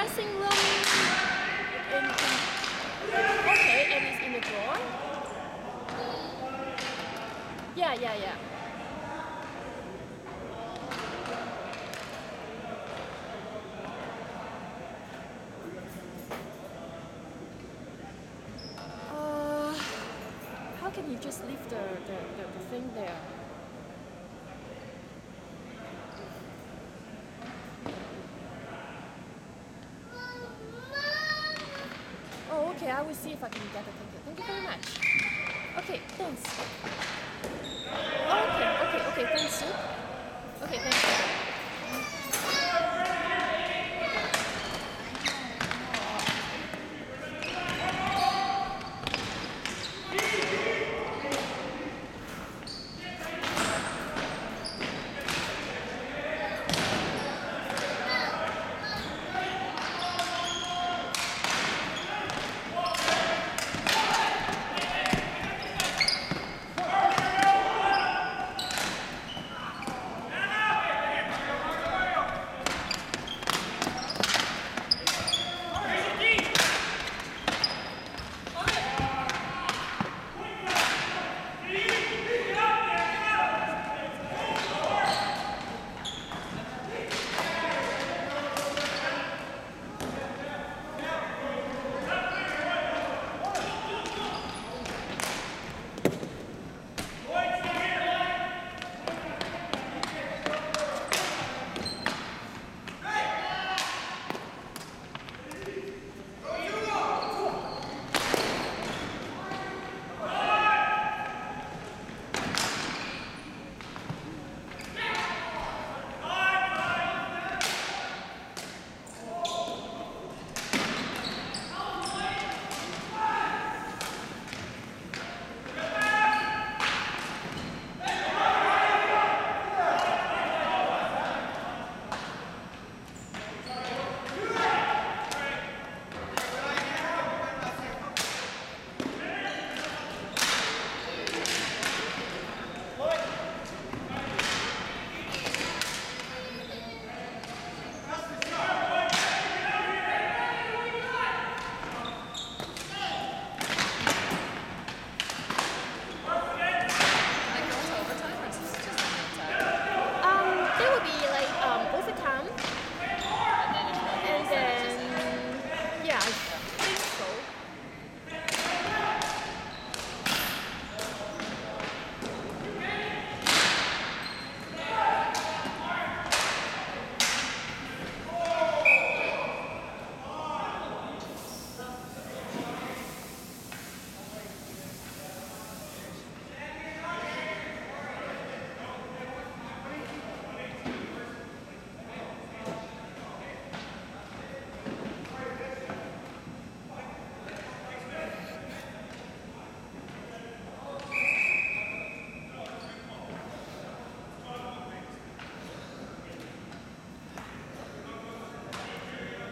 dressing room. In, in, okay, and it's in the drawer. Yeah, yeah, yeah. Uh, how can you just leave the, the, the, the thing there? Okay. I will see if I can get the ticket. Thank you very much. Okay, thanks.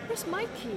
Where's Mikey?